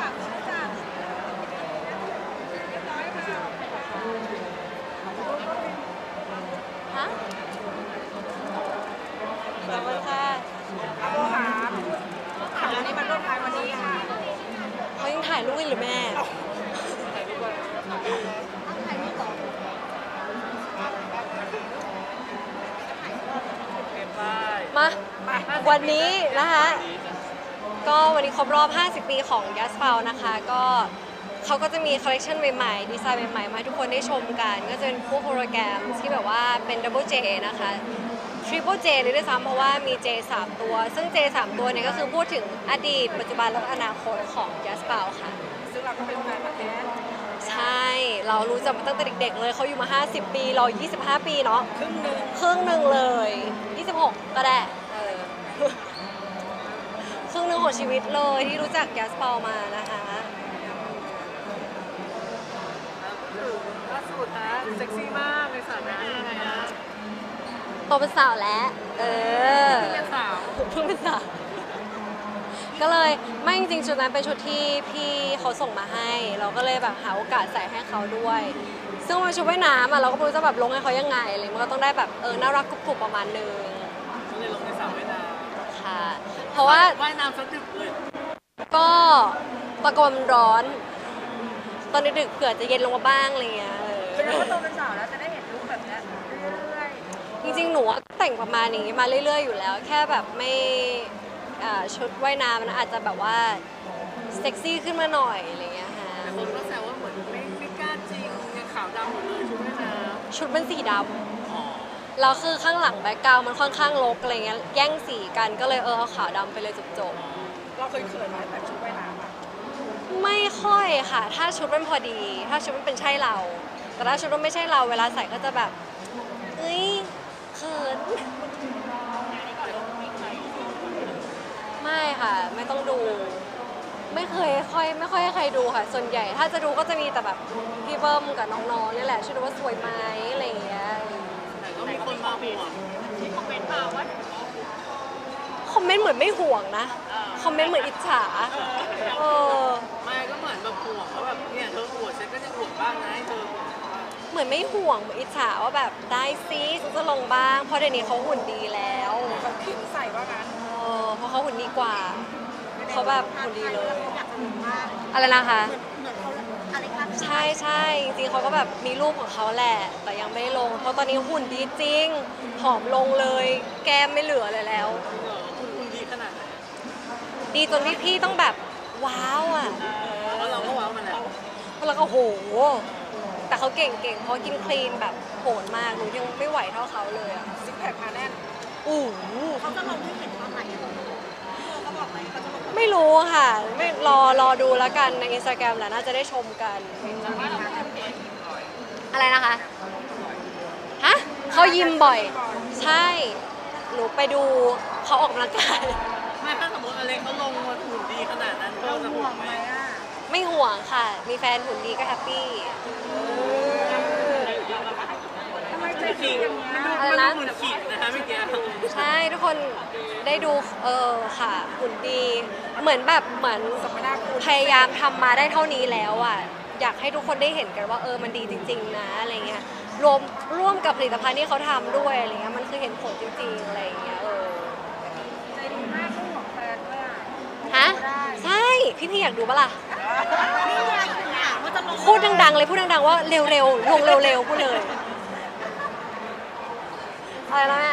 ฮะขอบคุณค่ะโบหามค่ะวนนี้มันร่วงานวันนี้ค่ะเขายังถ่ายรูปกันหรือแม่มา วันนี้นะคะ ครบรอบ 50 ปีของ y a s p a l นะคะ ก็เขาก็จะมีคอลเลคชันใหม่ๆ ดีไซน์ใหม่ๆ มาให้ทุกคนได้ชมกัน ก็จะเป็นพวกโมโนแกรมที่แบบว่าเป็น Double J นะคะ Triple J เลยด้วยซ้ำเพราะว่ามี J 3ตัว ซึ่ง J 3ตัวเนี่ยก็คือพูดถึงอดีต ปัจจุบันและอนาคตของ y a s p a l ค่ะ ซึ่งเราก็เป็นแฟนประจำใช่ เรารู้จักมาตั้งแต่เด็กๆ เลยเขาอยู่มา 50 ปี เรา 25 ปีเนาะครึ่งหนึ่งครึ่งหนึ่งเลย 26 ก็ได้ เออครึ่งหนึ่งของชีวิตเลยที่รู้จักยัสเปามานะคะ ล่าสุดนะเซ็กซี่มากในสระน้ำยังไงนะโตเป็นสาวแล้ว เออ เป็นสาวเพิ่งเป็นสาวก็เลยไม่จริงๆชุดนั้นเป็นชุดที่พี่เขาส่งมาให้ เราก็เลยแบบหาโอกาสใส่ให้เขาด้วย ซึ่งมันเป็นชุดว่ายน้ำอะเราก็ไม่รู้จะแบบลงให้เขายังไงอะไรมันก็ต้องได้แบบเออน่ารักกรุบๆประมาณนึง ก็เลยลงในสระว่ายน้ ค่ะ เพราะว่าำว่ายน้ำสะดึกเลยก็ตะโกนมันร้อน ตอนดึกๆเผื่อจะเย็นลงมาบ้างอะไรเงี้ยเออเป็นว่าโตเป็นสาวแล้วจะได้เห็นลุคแบบเนี้ยเรื่อยจริงๆ หนูอะแต่งประมาณนี้มาเรื่อยๆ อยู่แล้ว แค่แบบไม่อ่าชุดว่ายน้ำมันอาจจะแบบว่า เซ็กซี่ขึ้นมาหน่อยอะไรเงี้ยฮะ แต่คนก็แซวว่าเหมือนไม่ไม่กล้าจริงยังขาวดำหมดเลยชุดว่ายน้ชุดเป็นสีดำอ๋อำ แล้วคือข้างหลังแบ็คกราวมันค่อนข้างรกอะไรเงี้ยแย่งสีกันก็เลยเออเอาขาวดำไปเลยจบเราเคยเขินไหมแต่ชุดว่ายน้ำอะๆไม่ค่อยค่ะ ถ้าชุดมันพอดี ถ้าชุดมันเป็นใช่เรา แต่ถ้าชุดมันไม่ใช่เราเวลาใส่ก็จะแบบเอ้ยเขินไม่ค่ะ ไม่ต้องดู ไม่เคยค่อยไม่ค่อยให้ใครดูค่ะ ส่วนใหญ่ ถ้าจะดูก็จะมีแต่แบบพี่เบิ้มกับน้องๆนี่แหละช่วยดูว่าสวยไหมอะไรอย่างเงี้ยแต่ ก็มีคนมาห่วงที่คอมเมนต์มาว่าคอมเมนต์เหมือนไม่ห่วงนะ คอมเมนต์เหมือนอิจฉา เออ ไม่ก็เหมือนแบบห่วงเขาแบบเนี่ยเธอห่วงฉันก็จะห่วงบ้างนะให้เธอเหมือนไม่ห่วงเหมือนอิจฉาว่าแบบได้ซิฉันจะลงบ้าง เพราะเดี๋ยวนี้เขาหุ่นดีแล้วเขาขิงใส่ว่างั้นเออเพราะเขาหุ่นดีกว่า เขาแบบหุ่นดีเลยเขาอยากจะมีมากอะไรนะคะเหมื อนเหมือนเขาอะไรคะใช่ใช่จริงๆเขาก็แบบมีรูปของเขาแหละ แต่ยังไม่ลง เพราะตอนนี้หุ่นดีจริงผอมลงเลย แก้มไม่เหลือเลยแล้วเหรอคุณคุณดีขนาดไหนดีจนพี่พี่ๆต้องแบบว้าวอะเพราะเราก็ว้าวมาแล้วแล้วก็โห แต่เขาเก่งเก่งเพราะกินคลีนแบบโหดมากหนูยังไม่ไหวเท่าเขาเลยอะซิกแพคมาแน่นอู้หูเขาจะลงให้เห็นตอนไหนอะ ไม่รู้ค่ะไม่รอรอดูแล้วกันในอินสตาแกรมแหละน่าจะได้ชมกัน อะไรนะคะ ฮะเขายิมบ่อย ใช่ หนูไปดูเขาออกกำลังกาย ไม่ถ้าสมมติอเล็กเขาลงมาหุ่นดีขนาดนั้นเราจะห่วงไหมอะไม่ห่วงค่ะ มีแฟนหุ่นดีก็แฮปปี้ ริงๆมันดูเหมือนขีดนะคะเมื่อกี้ใช่ทุกคนได้ดูเออค่ะหุ่นดี เหมือนแบบเหมือนพยายามทำมาได้เท่านี้แล้วอะอยากให้ทุกคนได้เห็นกันว่าเออมันดีจริง ๆ นะอะไรเงี้ยรวมร่วมกับผลิตภัณฑ์ที่เขาทำด้วยอะไรเงี้ยมันคือเห็นผลจริงๆอะไรเงี้ยเออใจดีมากต้องห่วงแฟนด้วยฮะใช่พี่ๆอยากดูปะล่ะพูดดังๆเลยพูดดังๆว่าเร็วๆลงเร็วๆพูดเลย อะไรนะแม่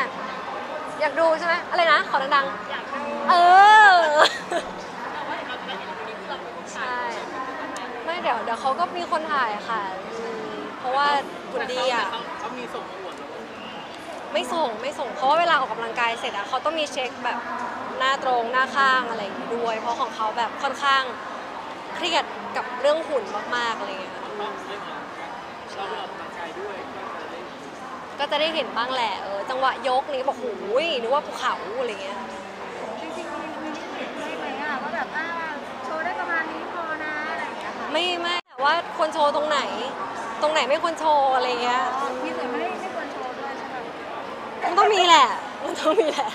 อยากดูใช่ไหมอะไรนะขอดังๆเออใช่ไม่เดี๋ยวเดี๋ยวเขาก็มีคนถ่ายค่ะอืมเพราะว่าหุ่นดีอะ เขาเขามีส่งมาอวดเราไม่ส่งไม่ส่งเพราะว่าเวลาออกกำลังกายเสร็จอะเขาต้องมีเช็คแบบหน้าตรงหน้าข้างอะไรอย่างงี้ด้วย เพราะของเขาแบบค่อนข้างเครียดกับเรื่องหุ่นมากๆอะไรอย่างเงี้ยค่ะต้องเรื่องของเราไปออกกำลังกายด้วยก็จะได้ ก็จะได้เห็นบ้างแหละเออจังหวะยกนี่บอกหูยนึกว่าภูเขาอะไรเงี้ยจริงๆมีมีเห็นได้ไหมอะว่าแบบอ่าโชว์ได้ประมาณนี้พอนะอะไรอย่างเงี้ยค่ะไม่ไม่ว่าควรโชว์ตรงไหน ตรงไหนไม่ควรโชว์อะไรเงี้ยอ๋อพี่ไม่ไม่ควรโชว์ด้วยใช่ไหมมันต้องมีแหละ มันต้องมีแหละ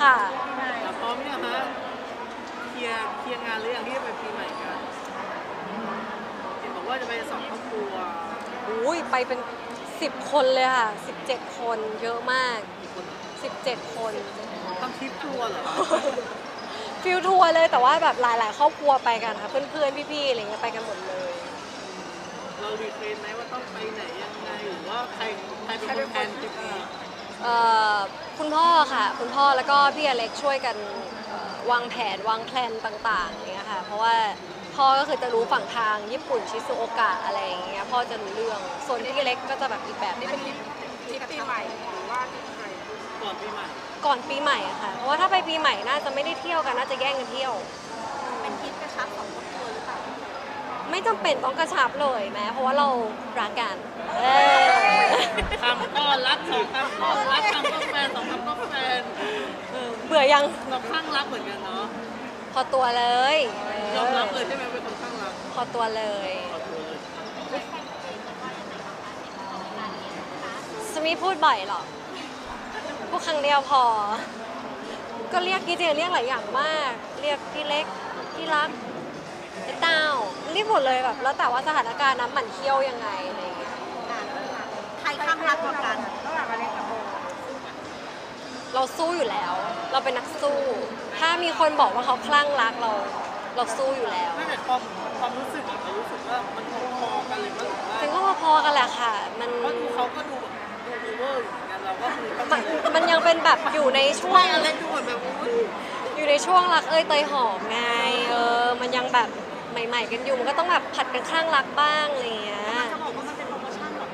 ค่ะพร้อมเนี่ยงฮะเคลียร์เคลียร์งานหรือยังที่จะไปปีใหม่กันเห็นบอกว่าจะไปสองครอบครัว อุ้ยไปเป็นสิบคนเลยค่ะสิบเจ็ดคนเยอะมากสิบเจ็ดคนทำทริปทัวร์เหรอfeel ทัวร์เลยแต่ว่าแบบหลาย ๆ ครอบครัวไปกันค่ะ เพื่อน ๆ พี่ ๆ อะไรเงี้ยไปกันหมดเลย เรา request ไหมว่าต้องไปไหนยังไงหรือว่าใครใครเป็นคนแทนทริปนี้เอ่อคุณพ่อค่ะ คุณพ่อแล้วก็พี่อาเล็กช่วยกันเอ่อวางแผนวางแผนต่าง ๆ อย่างเงี้ยค่ะ เพราะว่า พ่อก็คือจะรู้ฝั่งทางญี่ปุ่นชิซูโอกะอะไรอย่างเงี้ยพ่อจะรู้เรื่องส่วนพี่เล็กก็จะแบบอีกแบบนึงทริปปีใหม่หรือว่าทริปไทยก่อนปีใหม่ก่อนปีใหม่อะค่ะ เพราะว่าถ้าไปปีใหม่น่าจะไม่ได้เที่ยวกันน่าจะแย่งกันเที่ยว เป็นทริปกระชับของครอบครัวหรือเปล่าไม่จำเป็นต้องกระชับเลยแม้เพราะว่าเรารักกันเออคำก็รักสองคำก็รักคำก็แฟนสองคำก็แฟนเบื่อยังเราข้างรักเหมือนกันเนาะ อตัวเลยเยอมรับเลยใช่ไหมเป็นคนข้างรักพอตัวเลยขอตัวเลยสมีพูดบ่อยหรอกพูดครั้งเดียวพอ ก็เรียกจริงๆเรียกหลายอย่างมาก เรียกพี่เล็กพี่รักไอ้เต้าเรียกหมดเลยแบบ แล้วแต่ว่าสถานการณ์น้ำหมันเคี้ยวยังไงอะไรอย่างเงี้ย ใครข้างรักกว่ากันระหว่างอเล็กกับโบ เราสู้อยู่แล้ว เราเป็นนักสู้ ถ้ามีคนบอกว่าเขาคลั่งรักเรา เราสู้อยู่แล้ว ไม่แต่ความความรู้สึกอะเรารู้สึกว่ามันพอๆกันเลยมั้งหรือว่าถึงก็พอๆกันแหละค่ะ มันเพราะดูเขาก็ดูแบบดูโอเวอร์อยู่เหมือนกันเราก็คือเข้าใจมันมันยังเป็นแบบอยู่ในช่วไม่งอะไรดูเหมือนแบบอุ้ยอยู่ในช่วงรักเอ้ยเตยหอมไง เออ มันยังแบบใหม่ ๆ กันอยู่ มันก็ต้องแบบผัดกันข้างรักบ้างอะไรอย่างเงี้ย จะบอกว่ามันเป็นโปรโมชั่นหรอ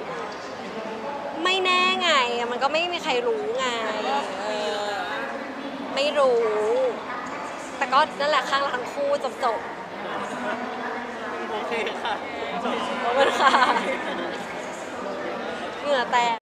ไม่แน่ ไงมันก็ไม่มีใครรู้ไงเออไม่รู้ แต่ก็นั่นแหละข้างรักทั้งคู่จบจบโอเคค่ะๆขอบคุณค่ะเหงื่อแตก